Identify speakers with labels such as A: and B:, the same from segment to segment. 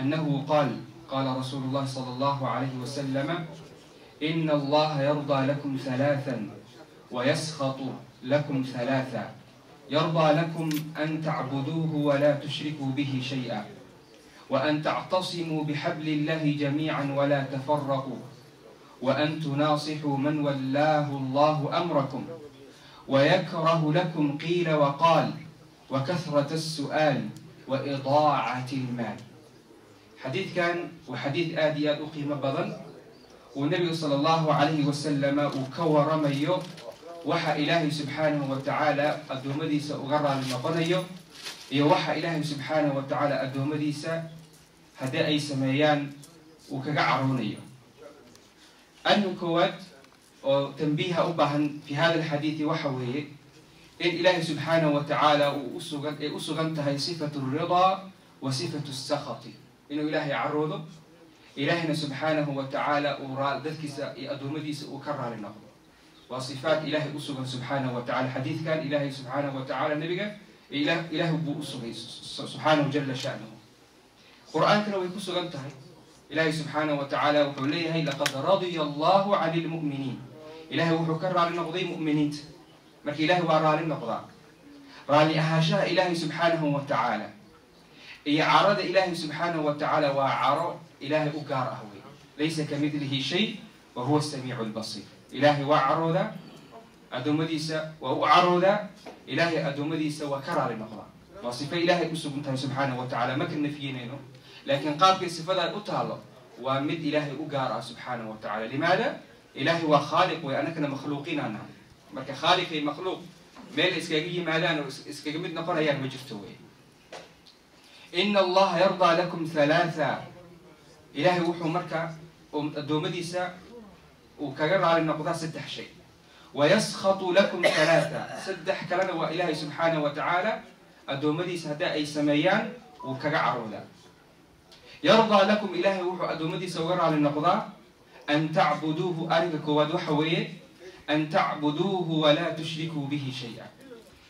A: أنه قال قال رسول الله صلى الله عليه وسلم إن الله يرضى لكم ثلاثا ويسخط لكم ثلاثا. يرضى لكم أن تعبدوه ولا تشركوا به شيئا وأن تعتصموا بحبل الله جميعا ولا تفرقوا وأن تناصحوا من ولاه الله أمركم ويكره لكم قيل وقال وكثرة السؤال وإضاعة المال. xadiidkan waa xadiid aad iyo aad u qiimo badan. Uu nebigu sala allahu calayhi wasalama uu ka waramayo waxa ilaahay subxaanahu wa tacaala addoommadiisa uga raali noqonayo iyo waxa ilaahay subxaanahu wa tacaala addoommadiisa haddii ay sameeyaan uu kaga caroonayo. Arrin koowaad oo tanbiiha u baahan fii hada alxadiidi waxa weeye in ilaahay subxaanahu wa tacaala uu usugan ay u sugan tahay sifatu alridaa wa sifatu alsakhati inuu ilaahay caroodo ilaahayna subxaanahu wa tacaala uu dadkiisa iyo addoommadiisa uu ka raali noqdo. Waa sifaat ilaahay u subxaanahu wa xadiidkan ilaahay subxaanahu wa nebiga ilaah buu u subxaanahu jala sha'nuhu. Qur'aankana way ku sugan tahay. Ilaahay subxaanahu wa wuxuu leeyahay laqad radiya allahu cani lmu'miniin ilahay wuxuu ka raali noqday mu'miniinta. Marka ilahay waa raali noqdaa. Raali ahaashaha ilaahay subxaanahu wa iyo carada ilaahay subxaanahu wa tacaala waa caro ilaahay u gaar ah wey laysa kamidlihi shay wa huwa samiicu lbasiir ilaahay waa caroodaa addoommadiisa waa u caroodaa ilaahay addoommadiisa waa ka raali noqdaa waa sifo ilaahay u sugan tahay subxaanahu wa ma ka nafyinayno laakiin qaabkay sifadaa u taalo waa mid ilaahay u gaar ah subxaanahu wa limaada ilaahay waa khaaliq wey annakana makhluuqiin nahay. Marka khaaliq iyo makhluuq meel iskaga yimaadaan oo iskaga mid noqonayaan ma jirto wey ina allaha yardaa lakum halaatha ilaahay wuxuu marka addoommadiisa uu kaga raali noqdaa saddex shay wayaskatu lakum halaatha saddex kalena waa ilaahay subxaanahu wa tacaala addoommadiisa haddii ay sameeyaan wuu kaga caroodaa yardaa lakum ilaahay wuxuu addoommadiisa uga raali noqdaa an tacbuduuhu arrinka koowaad waxa weeye an tacbuduuhu walaa tushrikuu bihi shay-a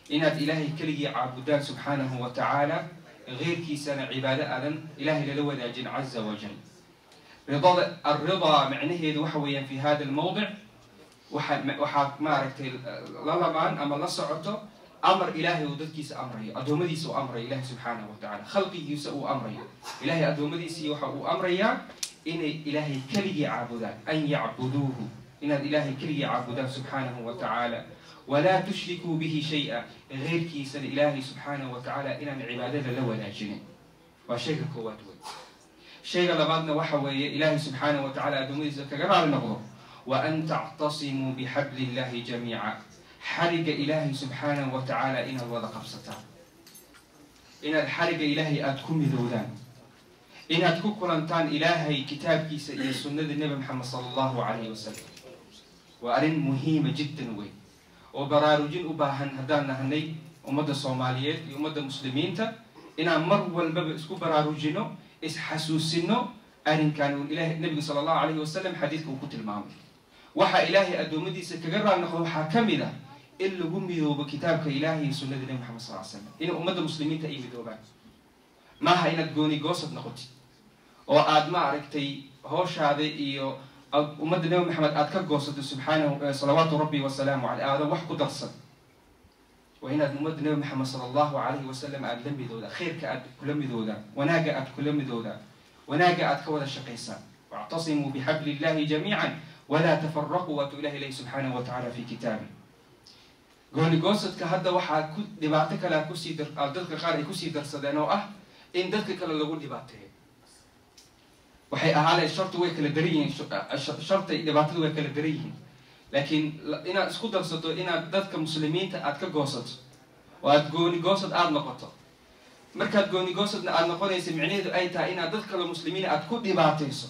A: inaad ilaahay keligii caabudaan subxaanahu wa geyrkiisana cibaado aadan ilaahay lala wadaajin caza wajal ridada alridaa macnaheedu waxa weeyaan fi hada almawdic waxa waxaa maaragtay la lamaan ama la socoto amar ilaahay uu dadkiisa amrayo addoommadiisa uu amrayo ilahay subxaanahu wa tacala khalqigiisa uu amrayo ilahay addoommadiisii waxa uu amrayaa inay ilaahay keligii caabudaan an yacbuduuhu inaad ilaahay keligii caabudaan subxaanahu wa tacaala walaa tushrikuu bihi shay-a geyrkiisana ilaahay subxaanahu wa tacaala inaan cibaadada la wadaajinin waa shayga koowaad wey shayga labaadna waxa weeye ilaahay subxaanahu wa tacala addoommadiisa kaga raali noqdo wa an tactasimuu bixabli illahi jamiica xariga ilaahay subxaanahu wa tacaala inaad wada qabsataan inaad xariga ilaahay aada ku midoodaan inaad ku kulantaan ilaahay kitaabkiisa iyo sunnada nebi maxamed sala allahu calayhi wasalam waa arrin muhiima jiddan weyn oo baraarujin u baahan haddaan nahnay ummadda soomaaliyeed iyo ummadda muslimiinta inaan mar walbaba isku baraarujino isxasuusino arrinkan uu ilahay nebigu sala allahu calayhi wasalam xadiidka uu ku tilmaamay. Waxaa ilaahay addoommadiisa kaga noqdo waxaa ka mid ah in lagu midoobo kitaabka ilaahay iyo sunnada nebi maxamed sal slam in ummadda muslimiinta ay midoobaan. Maaha inaad gooni goosad noqotid oo aad ma aragtay hooshaada iyo ummadda nebi maxamed aad ka goosato subxaanahu salawaatu rabbi wasalaamu caleyh aadan wax ku darsan. Waa inaad ummadda nebi maxamed sala allahu calayhi wasalam aada la midooda khayrka aad kula midooda wanaagga aad kula midooda wanaagga aad ka wada shaqaysaan wactasimuu bixabli illahi jamiican walaa tafaraquu waatuu ilahi ilahi subxaanahu wa tacala fi kitaabi. Goonigoosadka hadda waxaa ku dhibaato kale a ku sii dadka qaar ay ku sii darsadeen oo ah in dadka kale lagu dhibaateeyo waxay ahaale shartu way kala daran yihiin sharta iyo dhibaatadu way kala daran yihiin laakiin inaad isku darsato inaad dadka muslimiinta aad ka goosato oo aad gooni goosad aada noqoto markaad gooni goosadna aada noqonaysa micnaheedu ay tahay inaad dad kale muslimiin aad ku dhibaatayso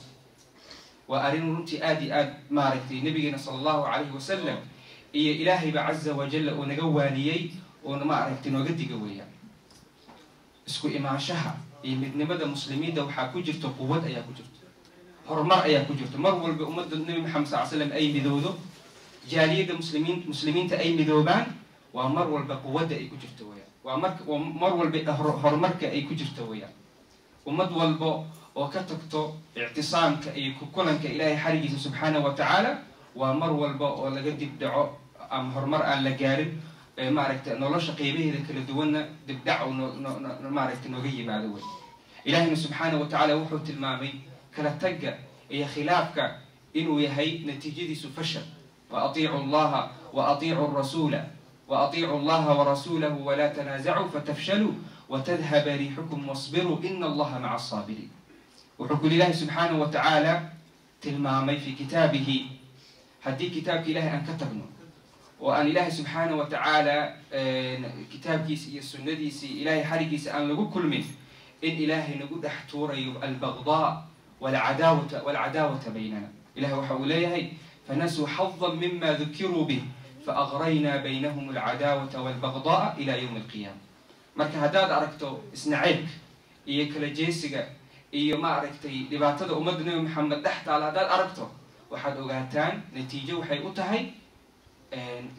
A: waa arrin runtii aada iyo aad maaragtay nabigeena sala allahu calayhi wasalam iyo ilaahayba caza wajalla uu naga waaliyey uuna maaragtay nooga diga weeyaan isku imaanshaha iyo midnimada muslimiinta waxaa ku jirta quwad ayaa ku jirta horumar ayaa ku jirta mar walba ummadda nebi maxamed sal slam ay midowdo jaaliyadda muslimiin muslimiinta ay midoobaan waa mar walba quwadda ay ku jirta weeyaan waa mar waa mar walba horumarka ay ku jirta weeyaan ummad walbo oo ka tagto ictisaamka iyo kukulanka ilaahay xarigiisa subxaanahu wa tacaala waa mar walba oo laga dibdhaco ama horumar aan la gaarin maaragtay nolosha qeybaheeda kala duwanna dibdhac maaragtay nooga yimaado wey ilaahayna subxaanahu wa tacaala wuxuu tilmaamay kala tagga iyo khilaafka inuu yahay natiijadiisu fashal. Wa atiicu allaha wa atiicu rasuula. Wa atiicu allaha warasuulahu walaa tanaasacuu fatafshaluu watadhaba riixukum wasbiruu ina allaha maca asaabiriin wuxuu kuli ilaahay subxaanahu wa tacaala tilmaamay fi kitaabihi. Haddii kitaabka ilahay aan ka tagno oo aan ilaahay subxaanahu wa tacaala kitaabkiisa iyo sunnadiisii ilahay xarigiisa aan lagu kulmin in ilaahay nagu dhex tuurayo albagdaa walcadaawata walcadaawata baynana. Ilahay waxa uu leeyahay fanasuu xadan mima dukiruu bih faagraynaa baynahum alcadaawata walbagda'a ila ywmi alqiyaama. Marka haddaad aragto isnaceybka iyo kala jeesiga iyo maaragtay dhibaatada ummadda nebi maxamed dhex taala haddaad aragto waxaad ogaataan natiijo waxay u tahay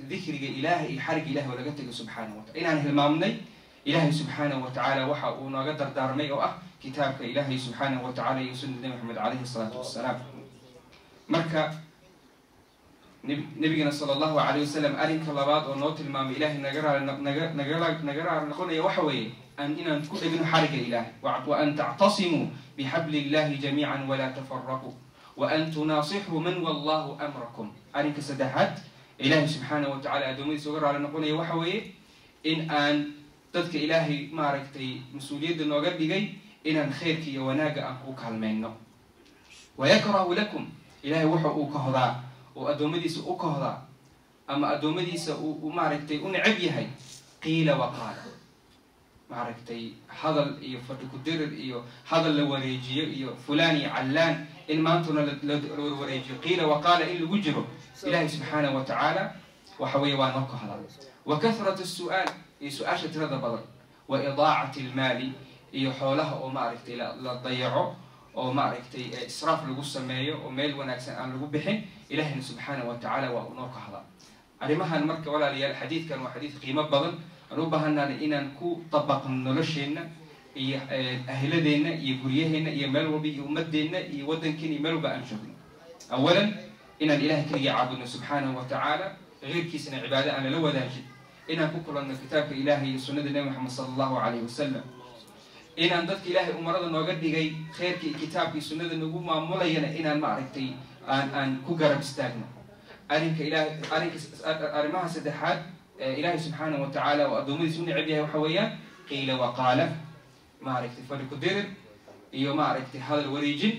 A: dikriga ilahay iyo xariga ilahi oo laga tegay subxaanahu wa tacala inaan hilmaamnay ilahay subxaanahu wa tacaala waxa uu nooga dardaarmay oo ah kitaabka ilahay subxaanahu wa tacala iyo sunnada nebi maxamed calayhi salaatu wassalaam marka nabigana sala allahu alayh wasalam arrinka labaad oo noo tilmaamay ilahay naga raali naga naga naga raali noqonaya waxa weeye an inaan ku dhegno xariga ilahay wa an tactasimuu bixabli illahi jamiican walaa tafaraquu wa an tunaasixuu man wallahu amrakum. Arrinka saddexaad ilahay subxaanahu wa tacala addoommadiisa uga raali noqonaya waxa weeye in aan dadka ilaahay maaragtay mas'uuliyadda nooga dhigay inaan khayrka iyo wanaagga aan ku kaalmayno wayakrahu lakum ilahay wuxa uu kahdaa oo addoommadiisa u kahdaa ama addoommadiisa uu maaragtay u necab yahay qiila waqaala maaragtay hadal iyo fadhi ku-dirir iyo hadal la wareejiyo iyo fulaan iyo callaan in maantuna la wareejiyo. Qiila waqaala in lagu jiro ilahay subxaanahu wa waxa weeye waa noo kahdaa wa kahrat as-su'aal iyo su'aasha tirada badan wa idaacati almaali iyo xoolaha oo maaragtay la dayaco oo maaragtay israaf lagu sameeyo oo meel wanaagsan aan lagu bixin ilahayna subxaanahu wa tacaala waa unoo kahdaa arrimahan marka walaalayaal xadiidkan waa xadiid qiimo badan aan u baahannaana inaan ku dabaqno nolosheenna iyo ahladeenna iyo guryaheenna iyo meel walba iyo ummadeenna iyo waddankeena iyo meel walba aan joogno awalan inaan ilahay keliya caabudno subxaanahu wa tacaala keyrkiisana cibaado aan lala wadaajin. Inaan ku kulanno kitaabka ilahay iyo sunnada nebi moxamed sala allahu calayh wasalam inaan dadka ilaahay umarada nooga dhigay kheyrka iyo kitaabka iyo sunnada nagu maamulayana inaan maaragtay aan aan ku garab istaagno. Arrinka ilahay arrinka arrimaha saddexaad ilaahay subxaanahu wa tacaala oo addoommadiisa u necab yahay waxa weeyaan qiila waqaala maaragtay fadhi ku-dirir iyo maaragtay hadal wareejin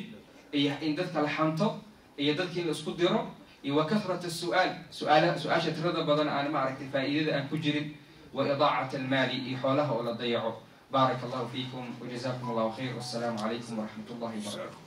A: iyo in dadka la xanto iyo dadkii la isku diro iyo wa kahrat as-su'aal su'aala su'aasha tirada badan aan maaragtay faa'iidada aan ku jirin wa idaacat almaali iyo xoolaha oo la dayaco. Baarak allahu fiikum wajazakum allahu khayr. Wassalaamu calaykum waraxmat ullahi wabarakatu